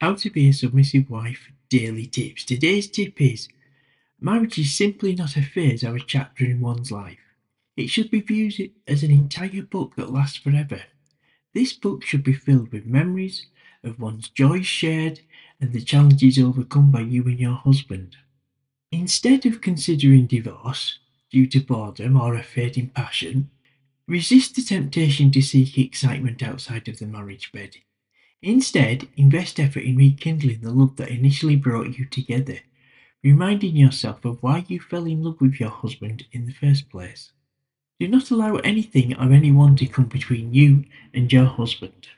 How to be a submissive wife daily tips. Today's tip is marriage is simply not a phase or a chapter in one's life. It should be viewed as an entire book that lasts forever. This book should be filled with memories of one's joys shared and the challenges overcome by you and your husband. Instead of considering divorce due to boredom or a fading passion, resist the temptation to seek excitement outside of the marriage bed. Instead, invest effort in rekindling the love that initially brought you together, reminding yourself of why you fell in love with your husband in the first place. Do not allow anything or anyone to come between you and your husband.